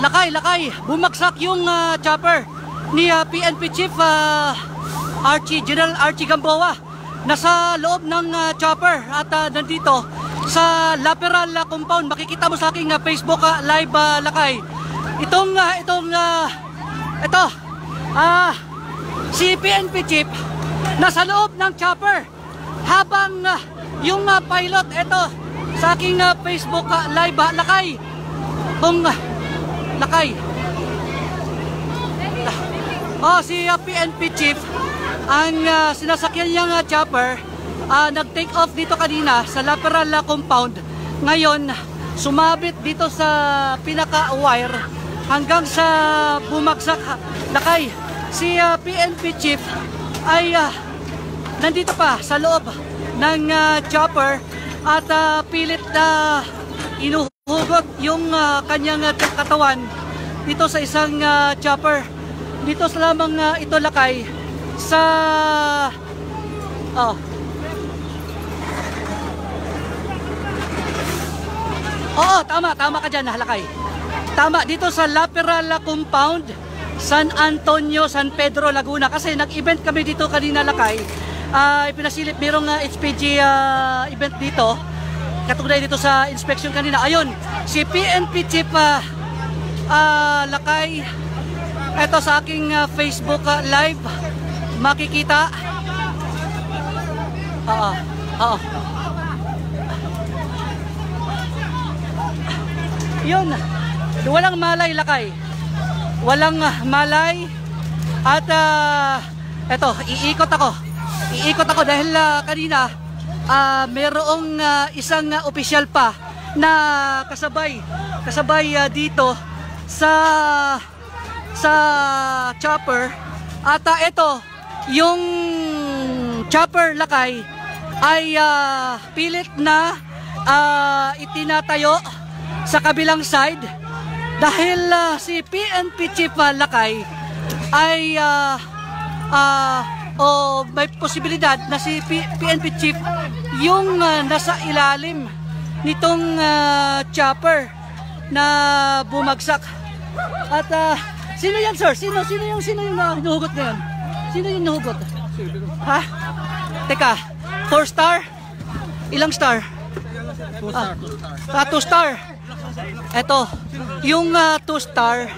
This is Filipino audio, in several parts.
lakay, lakay. Bumagsak yung ah, chopper ni ah, PNP Chief ah, Archie, General Archie Gamboa. Nasa loob ng ah, chopper at ah, nandito sa Laperal ah, compound. Makikita mo sa aking ah, Facebook ah, live ah, lakay. Itong, ah, itong, ah, ito, ah, si PNP Chief nasa loob ng chopper habang ah, yung ah, pilot, ito, sa aking ah, Facebook ah, live ah, lakay. Kung ah, lakay. Oh, si uh, PNP chief ang uh, sinasakyan niyang uh, chopper uh, nag-take off dito kanina sa lateral uh, compound. Ngayon, sumabit dito sa pinaka-wire hanggang sa bumagsak uh, lakay. Si uh, PNP chief ay uh, nandito pa sa loob ng uh, chopper at uh, pilit na inuhugot yung uh, kanyang uh, katawan dito sa isang uh, chopper. Dito sa lamang uh, ito lakay sa oh. Oo, tama, tama ka dyan, halakay. Tama, dito sa Laperal Compound, San Antonio, San Pedro, Laguna. Kasi nag-event kami dito kanina lakay. Uh, ipinasilip, mayroong uh, HPG uh, event dito. Katugnay dito sa inspection kanina. Ayun, si PNP Chief uh, uh, lakay. Ito sa aking uh, Facebook uh, live makikita. Oo oo. Yun walang malay lakay. Walang malay. At uh, eto iikot ako. Iikot ako dahil uh, kanina uh, merong uh, isang uh, opisyal pa na kasabay kasabay uh, dito sa sa chopper. At uh, ito yung chopper lakay ay uh, pilit na uh, itinatayo sa kabilang side dahil uh, si PNP Chief uh, Lakay ay uh, uh, o may posibilidad na si P PNP Chief yung uh, nasa ilalim nitong uh, chopper na bumagsak at uh, Sino yan, sir? Sino, sino yung, sino yung uh, hinuhugot ngayon? Sino yung hinuhugot? Ha? Teka, 4 star? Ilang star? 2 star. Ah, 2 star. Ito, yung 2 uh, star,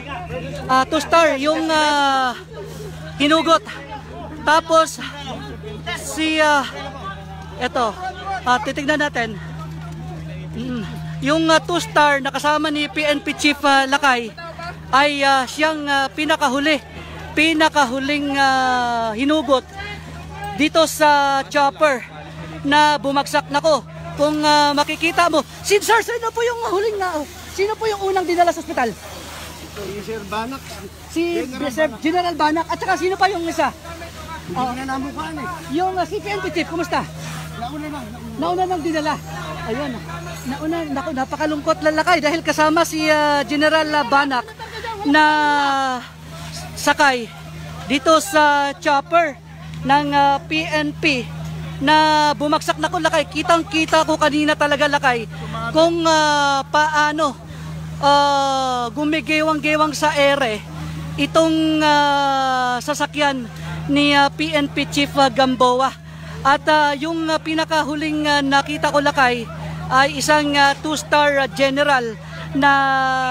2 uh, star, yung uh, hinugot. Tapos, si, uh, ito, uh, titignan natin. Mm, yung 2 uh, star na kasama ni PNP Chief uh, Lakay, ay uh, siyang uh, pinakahuli, pinakahuling uh, hinugot dito sa chopper na bumagsak nako. Kung uh, makikita mo, si Sir, sino po yung huling na, uh, sino po yung unang dinala sa ospital? Si Sir Banak. Si General, Sir General Banak. At saka sino pa yung isa? Hindi uh, na namukhaan eh. Yung uh, CPNP chief, kumusta? Nauna na. Nauna, nauna nang dinala. Ayun. Nauna, naku, napakalungkot lalakay dahil kasama si uh, General Banak na sakay dito sa chopper ng uh, PNP na bumagsak na ko lakay. Kitang kita ko kanina talaga lakay kung uh, paano uh, gumigewang-gewang sa ere itong uh, sasakyan ni uh, PNP Chief uh, Gamboa. At uh, yung uh, pinakahuling uh, nakita ko lakay ay isang uh, two-star uh, general na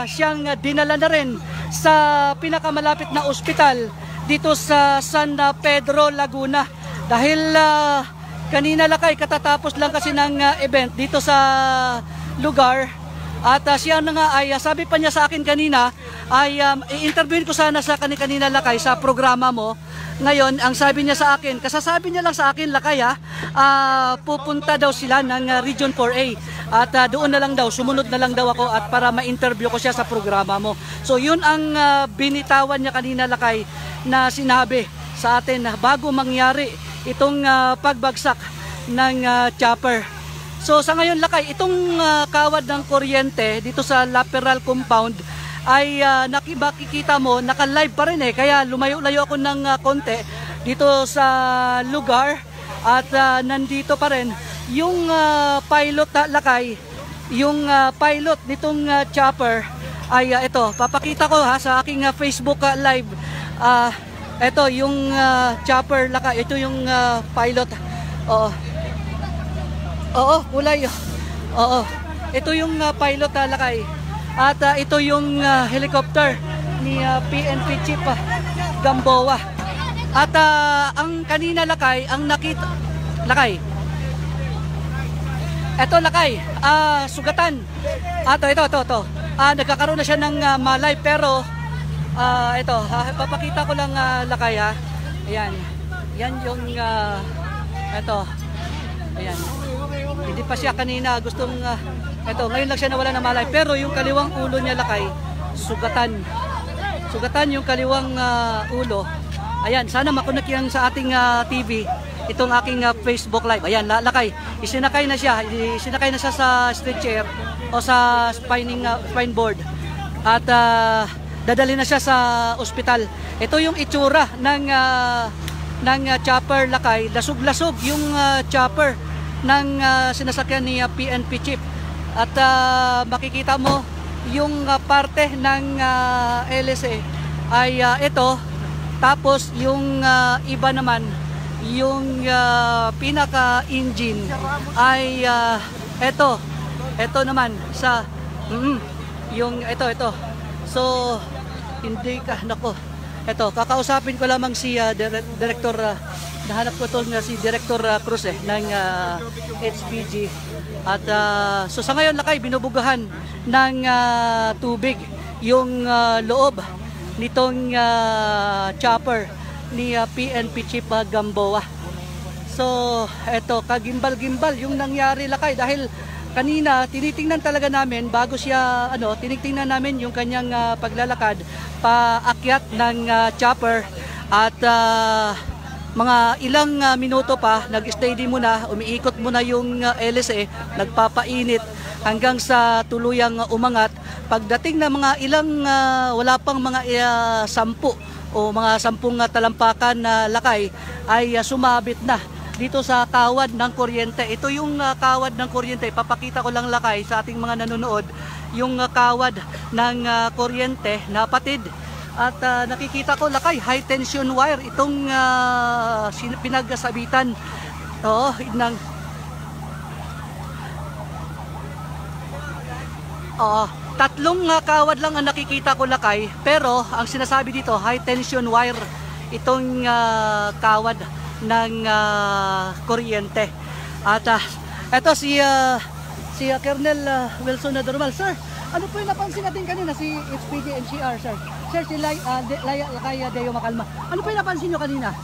siyang uh, dinala na rin sa pinakamalapit na ospital dito sa San Pedro, Laguna. Dahil uh, kanina lakay katatapos lang kasi ng uh, event dito sa lugar at uh, siya na nga ay uh, sabi pa niya sa akin kanina ay um, i-interviewin ko sana sa kanina lakay sa programa mo. Ngayon, ang sabi niya sa akin, kasasabi niya lang sa akin lakay ha, uh, pupunta daw sila ng uh, Region 4A. At uh, doon na lang daw, sumunod na lang daw ako at para ma-interview ko siya sa programa mo. So yun ang uh, binitawan niya kanina lakay na sinabi sa atin na bago mangyari itong uh, pagbagsak ng uh, chopper. So sa ngayon lakay, itong uh, kawad ng kuryente dito sa lateral compound ay uh, nakibakikita mo, naka-live pa rin eh. Kaya lumayo-layo ako ng uh, konti dito sa lugar at uh, nandito pa rin yung uh, pilot na lakay, yung uh, pilot nitong uh, chopper ay ah, ito, papakita ko ha sa aking ah, Facebook ah, live. Ah, ito yung ah, chopper laka, ito yung ah, pilot. Oo. Oo, kulay. Oo. Ito yung ah, pilot ah, lakay. At ah, ito yung ah, helicopter ni ah, PNP Chief ah, Gamboa. At ah, ang kanina lakay, ang nakita lakay. Ito lakay, ah sugatan. Ato ito ito ito. Ah nagkakaroon na siya ng ah, malay pero ah ito, ha, papakita ko lang ah, lakay ha. Ayan. Yan yung ah, ito. Ayan. Hindi pa siya kanina gustong ah, ito, ngayon lang siya nawala ng malay pero yung kaliwang ulo niya lakay sugatan. Sugatan yung kaliwang ah, ulo. Ayan, sana makunak yan sa ating ah, TV itong aking ah, Facebook live. Ayan, la- lakay. Isinakay na siya. Isinakay na siya sa stretcher o sa spinning ah, spine board. At ah, dadali na siya sa ospital. Ito yung itsura ng ah, ng ah, chopper lakay. Lasog-lasog yung ah, chopper ng ah, sinasakyan ni ah, PNP chief. At ah, makikita mo yung ah, parte ng ah, LSA ay ah, ito tapos yung ah, iba naman yung ah, pinaka-engine ay ah, ito. Ito naman sa mm, yung ito ito. So hindi ka nako. Ito, kakausapin ko lamang si dire- Director ah, nahanap ko to na si Director ah, Cruz eh ng ah, HPG. At ah, so sa ngayon lakay binubugahan ng ah, tubig yung ah, loob nitong ah, chopper ni ah, PNP Chief ah, Gamboa. So, eto, kagimbal-gimbal yung nangyari lakay dahil kanina tinitingnan talaga namin bago siya ano, tinitingnan namin yung kanyang ah, paglalakad paakyat ng ah, chopper at ah, mga ilang ah, minuto pa nag-stay din muna, umiikot muna yung ah, LSA, nagpapainit hanggang sa tuluyang ah, umangat. Pagdating na mga ilang ah, wala pang mga ah, sampu o mga sampung ah, talampakan na lakay ay ah, sumabit na dito sa kawad ng kuryente. Ito yung ah, kawad ng kuryente. Papakita ko lang lakay sa ating mga nanonood yung ah, kawad ng ah, kuryente na patid. At ah, nakikita ko lakay high tension wire itong ah, sin- pinagsabitan. Oo, ng Oo, tatlong ah, kawad lang ang nakikita ko lakay, pero ang sinasabi dito high tension wire itong ah, kawad ng ah, kuryente. At ah, eto si ah, si ah, Colonel ah, Wilson Nadormal. Sir, ano po yung napansin natin kanina si HPG NCR, sir? Sir, si Lay, uh, De, Laya, Lakay Deo Makalma. Ano po yung napansin nyo kanina?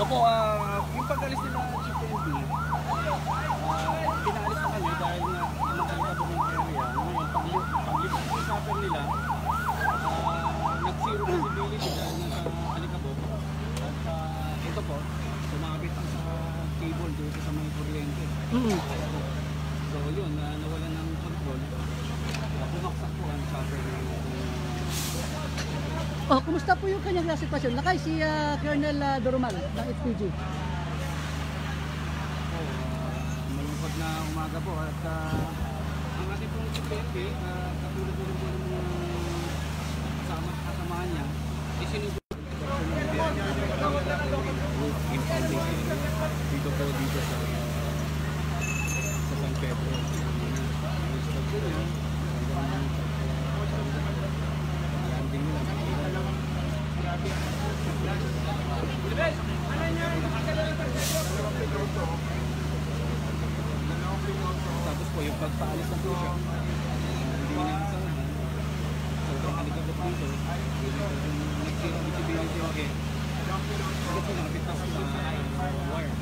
Opo, ah, yung pag-alis nila Chief NP, ah, pinaalis na kami dahil nga nakakita po ng area. Ngayon, paglip, paglipad po sa upper nila, ah, nag-zero visibility dahil nasa alikabok. At ah, ito po, sumabit ang sa cable dito sa mga kuryente. Mm. So yun, na nawalan ng control. Uh, pumaksak po ang chopper ng Oh, kumusta po yung kanyang sitwasyon? Lakay si ah, Colonel ah, Doromal ng HPG. malungkot na umaga po at uh, ang ating pong PNP, uh, katulad po po ng kasama kasamahan niya, isinubo dito po dito sa sa San Pedro. Stop po yun. Landing nila. Tapos po yung pagpaalis ng po siya. Hindi na sa sobrang alikabot dito. Nag-zero visibility okay. Kasi po nakapit na sa wire.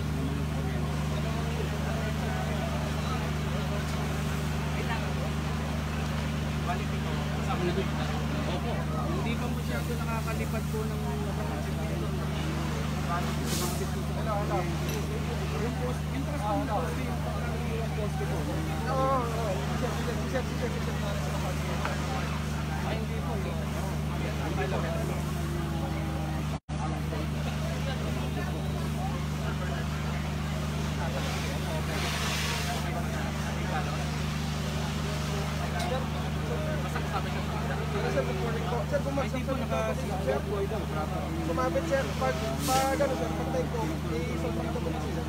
Opo, hindi pa po siya po nakakalipad po ng yung post, interest po ng post yung pagkakaroon post po. Ay, hindi po. Ang malakas. sir, good morning po. Sir, Ay, bumagsak di po, sir. naka-seatbelt po ito. Sumabit sir, pag, pag ano sir, pag off, i-isot lang ito po sir.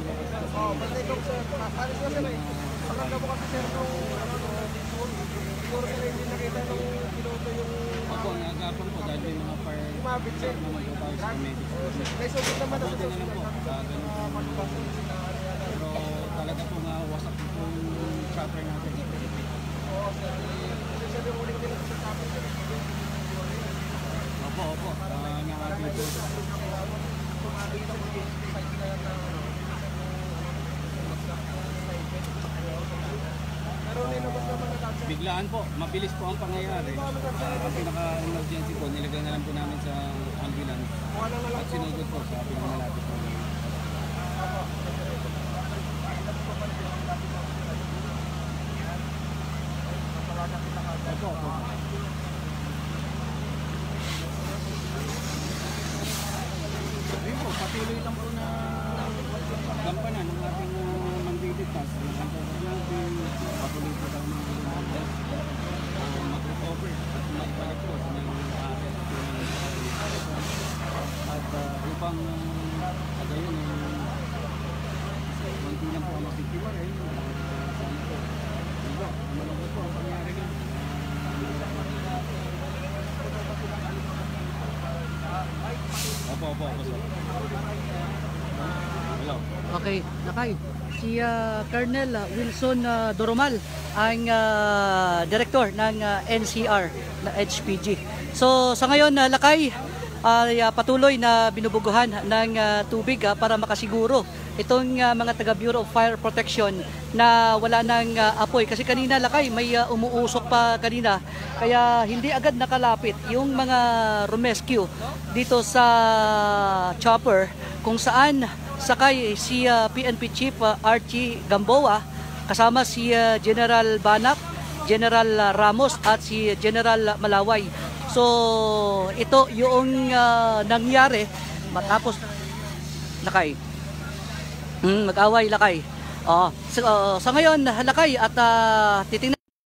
Oo, pag off sir, na sir eh. Pagkanda po kasi sir nung, ano, nung, siguro sir hindi nakita nung piloto yung Opo, nagapon po dahil may mga fire sir. na magbabaw sa medics. May subit naman na Buti sir. na lang po sa ganun po. Pero talaga po nga wasak po yung chopper natin. Opo, opo. Uh, nakabito. Biglaan po, mabilis po ang pangyayari. Ang pinaka-emergency po, nilagay na lang po namin sa ambulance. At sinugod po sa pinangalapit po. Opo, opo. Ayun po, patuloy lang po na gampanan ng ating uh, mandiditas. Ang gampanan natin, patuloy po lang ng uh, mag-recover at maibalik po sa mga aaret po ng at uh, upang uh, agayon eh, hindi lang po ang mabiktima rin. Uh, sana po. Diba, malungkot po ang pangyari nun. Opo, opo, opo. sir. Hello. Okay, Lakay. Si ah, Colonel ah, Wilson ah, Doromal ang ah, director ng ah, NCR na HPG. So sa ngayon na Lakay ay ah, patuloy na binubuguhan ng ah, tubig ah, para makasiguro itong ah, mga taga Bureau of Fire Protection na wala nang ah, apoy kasi kanina Lakay may ah, umuusok pa kanina kaya hindi agad nakalapit yung mga rescue dito sa chopper kung saan sakay si uh, PNP Chief uh, Archie Gamboa kasama si uh, General Banak, General uh, Ramos at si General Malaway. So ito yung uh, nangyari matapos lakay. Hmm, mag-away lakay. Oh, so, uh, sa ngayon lakay at uh, titingnan